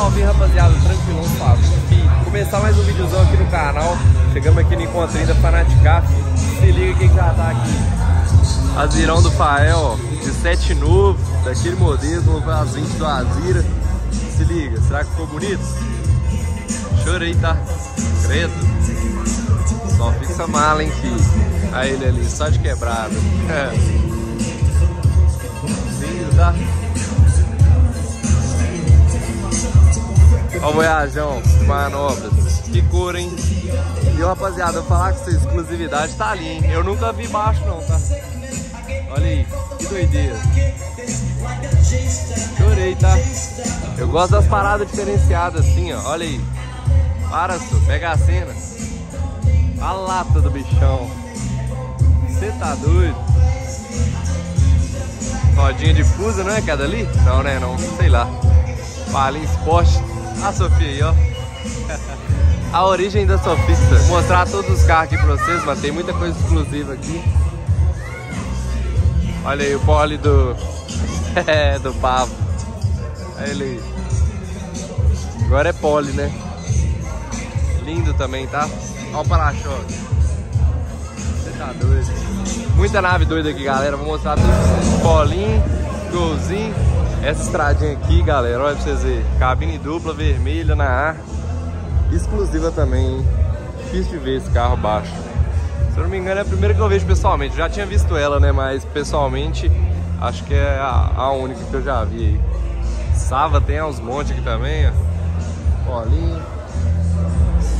salve rapaziada, tranquilão. E começar mais um videozão aqui no canal. Chegamos aqui no encontrinho da Fanaticaf. Se liga quem já tá aqui. Azirão do Fael, de 7 novo, daquele modelo, as 20 do Azira. Se liga, será que ficou bonito? Chorei, tá? Credo. Só fixa mala, hein, filho. Aí ele ali, só de quebrada. Lindo, tá? Ó o Voyajão, manobras. Que cor, hein? E rapaziada, eu vou falar com essa exclusividade tá ali, hein? Eu nunca vi baixo não, tá? Olha aí, que doideira. Chorei, tá? Eu gosto das paradas diferenciadas assim, ó. Olha aí. Para, só, pega a cena. A lata do bichão. Você tá doido? Rodinha de fuso, não é cada ali? Não, né? Não, sei lá. Palinha Esporte. A Sofia aí, ó. A origem da Sofista. Vou mostrar todos os carros aqui pra vocês, mas tem muita coisa exclusiva aqui. Olha aí o pole do. É, do Pavo. Olha ele aí. Agora é pole, né? Lindo também, tá? Olha o para-choque. Você tá doido. Muita nave doida aqui, galera. Vou mostrar tudo. Polinho, golzinho. Essa estradinha aqui, galera, olha pra vocês verem. Cabine dupla, vermelha na ar. Exclusiva também, hein? Difícil de ver esse carro baixo. Se eu não me engano, é a primeira que eu vejo pessoalmente. Já tinha visto ela, né? Mas pessoalmente, acho que é a, a única que eu já vi aí. Sava tem aos montes aqui também, ó. Polinho.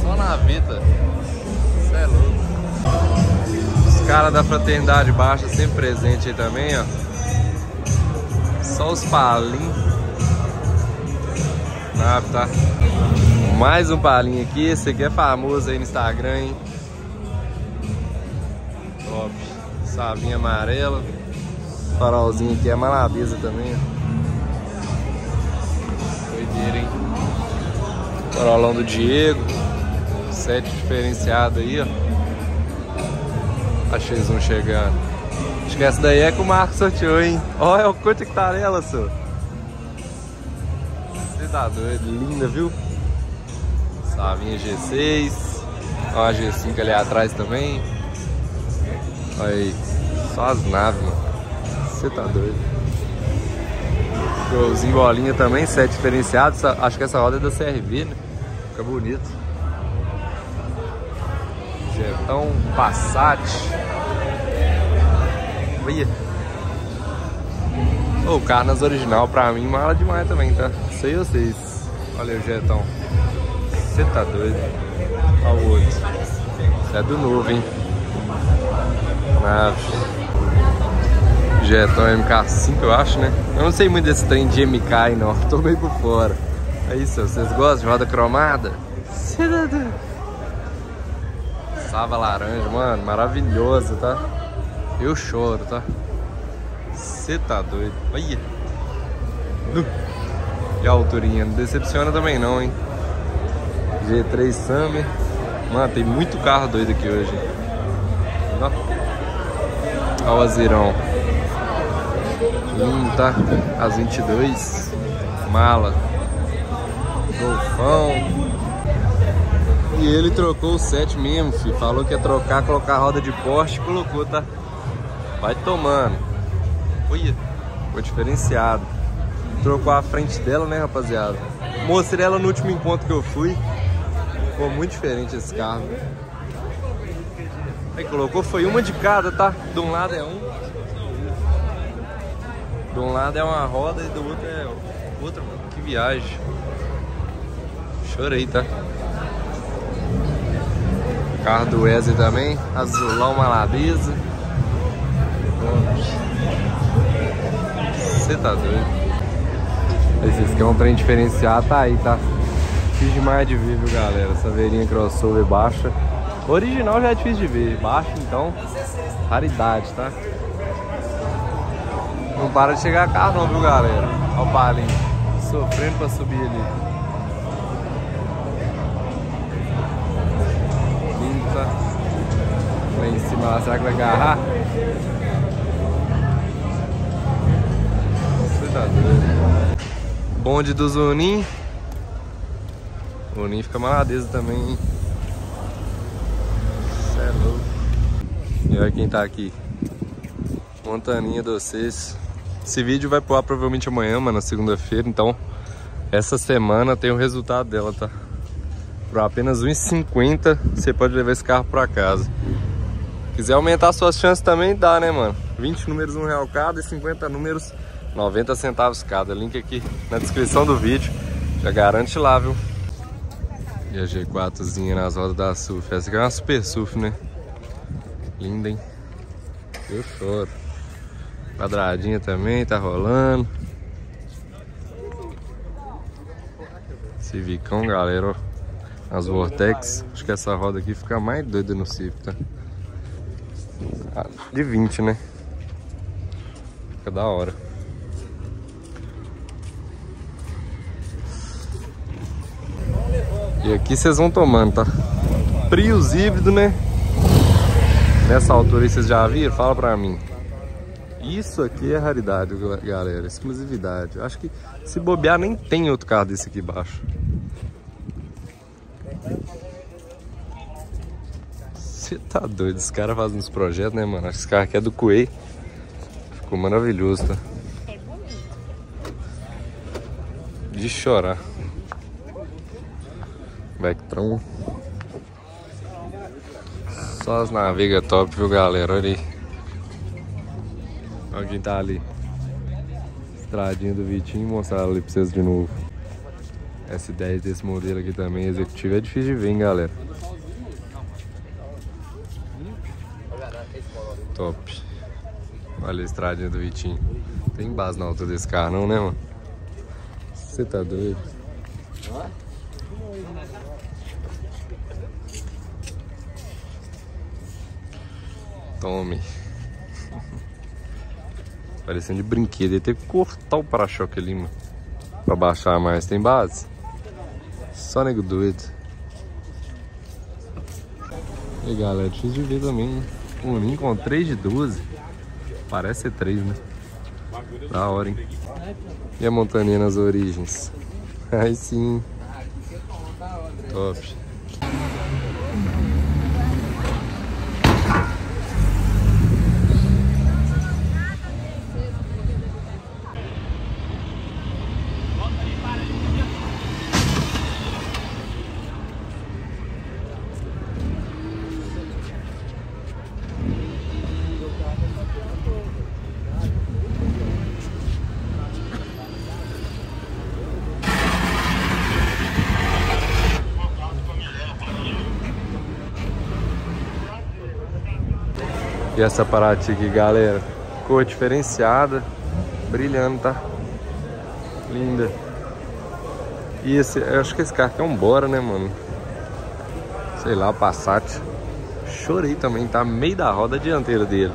Só na vida. Isso é louco. Os caras da Fraternidade Baixa sempre presente aí também, ó. Só os palinhos. Ah, tá. Mais um palinho aqui. Esse aqui é famoso aí no Instagram, hein? Top. Savinha amarela. Farolzinho aqui é malabeza também, ó. Doideira, hein? Farolão do Diego. Sete diferenciado aí, ó. Achei um chegando. Acho que essa daí é que o Marcos sorteou, hein? Olha o quanto que tá nela, senhor. Você tá doido, linda, viu? Savinha G6. Olha a G5 ali atrás também. Olha aí. Só as naves, mano. Você tá doido. Golzinho bolinha também, sete diferenciados. Acho que essa roda é da CRV, né? Fica bonito. Jetão Passat. Olha. Oh, o Carnas original pra mim mala demais também, tá? Sei vocês. Olha o jetão. Você tá doido? Olha o outro. Isso é do novo, hein? Nave. Jetão MK5, eu acho, né? Eu não sei muito desse trem de MK aí, não. Tô meio por fora. É isso, vocês gostam de roda cromada? Você tá doido? Sava laranja, mano. Maravilhoso, tá? Eu choro, tá? Você tá doido. Olha. E a alturinha. Não decepciona também não, hein? G3 Summer. Mano, tem muito carro doido aqui hoje. Olha o azirão. Lindo, tá? As 22. Mala. Golfão. E ele trocou o 7 mesmo, filho. Falou que ia trocar, colocar roda de poste, colocou, tá? Vai tomando. Olha, ficou diferenciado. Trocou a frente dela, né, rapaziada? Mostrei ela no último encontro que eu fui. Ficou muito diferente esse carro. Aí colocou, foi uma de cada, tá? De um lado é um. De um lado é uma roda e do outro é outra. Que viagem. Chorei, tá? Carro do Wesley também. Azulão Malabisa. Você tá doido? Esses que é um trem diferenciado, tá aí, tá? Difícil demais de ver, viu, galera? Essa veirinha crossover baixa. Original já é difícil de ver. Baixo, então, raridade, tá? Não para de chegar carro não, viu, galera? Olha o palinho. Sofrendo pra subir ali. Lá em cima, será que vai agarrar? Tá. Bonde do Zunim. O ninho fica maladeza também, hein? Cê é louco. E olha quem tá aqui. Montaninha de vocês. Esse vídeo vai pro ar provavelmente amanhã, mano, na segunda-feira. Então, essa semana tem o resultado dela, tá? Por apenas 1,50 você pode levar esse carro pra casa. Quiser aumentar suas chances também, dá, né, mano? 20 números, 1 real cada e 50 números, 90 centavos cada. Link aqui na descrição do vídeo. Já garante lá, viu? E a G4zinha nas rodas da SUF. Essa aqui é uma super SUF, né? Linda, hein? Eu choro. Quadradinha também, tá rolando. Civicão, galera, ó. As Vortex. Acho que essa roda aqui fica mais doida no Civic, tá? Ah, de 20, né? Fica da hora. E aqui vocês vão tomando, tá? Prius híbrido, né? Nessa altura aí vocês já viram? Fala pra mim. Isso aqui é raridade, galera. Exclusividade. Acho que se bobear nem tem outro carro desse aqui embaixo. Você tá doido. Os caras fazem uns projetos, né, mano? Acho que esse carro aqui é do Kuei. Ficou maravilhoso, tá? De chorar. Vectron. Só as navega top, viu, galera? Olha aí. Olha quem tá ali. Estradinha do Vitinho, mostrar ali pra vocês de novo. S10 desse modelo aqui também, executivo, é difícil de ver, hein, galera. Top. Olha a estradinha do Vitinho. Tem base na altura desse carro não, né, mano? Você tá doido? Tome. Parecendo de brinquedo. Ia ter que cortar o para-choque ali, mano. Pra baixar mais. Tem base? Só nego doido. E galera, difícil de ver também. Um Ninho com 3 de 12. Parece ser 3, né? Da hora, hein? E a montaninha nas origens? Aí sim. Top. E essa Paraty aqui, galera. Cor diferenciada. Brilhando, tá? Linda. E esse, eu acho que esse carro é um Bora, né, mano? Sei lá, Passat. Chorei também, tá? Meio da roda dianteira dele.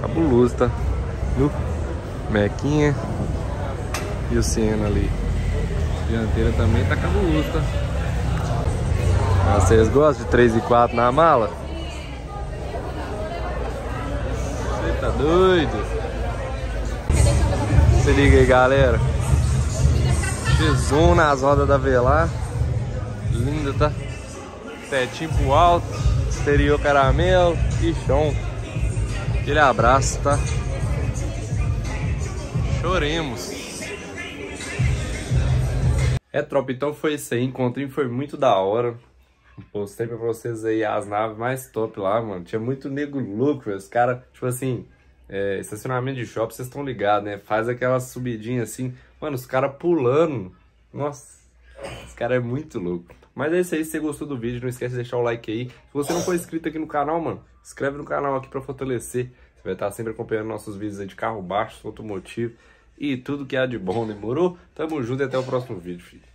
Cabuloso, tá? No Mequinha. E o Siena ali. Dianteira também tá cabuloso, tá? Vocês gostam de 3 e 4 na mala? Tá doido? Se liga aí, galera. X1 nas rodas da Velar. Lindo, tá? Tetinho pro alto. Exterior caramelo. E chão. Aquele abraço, tá? Choremos. É, tropa, então foi isso aí. Encontrei, foi muito da hora. Postei pra vocês aí as naves mais top lá, mano. Tinha muito nego velho. Os caras, tipo assim, é, estacionamento de shopping, vocês estão ligados, né? Faz aquela subidinha assim. Mano, os caras pulando. Nossa, esse cara é muito louco. Mas é isso aí, se você gostou do vídeo, não esquece de deixar o like aí. Se você não for inscrito aqui no canal, mano, inscreve no canal aqui pra fortalecer. Você vai estar sempre acompanhando nossos vídeos aí de carro baixo, automotivo e tudo que há de bom, demorou? Tamo junto e até o próximo vídeo, filho.